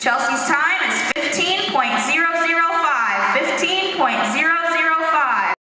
Chelsea's time is 15.005. 15.005.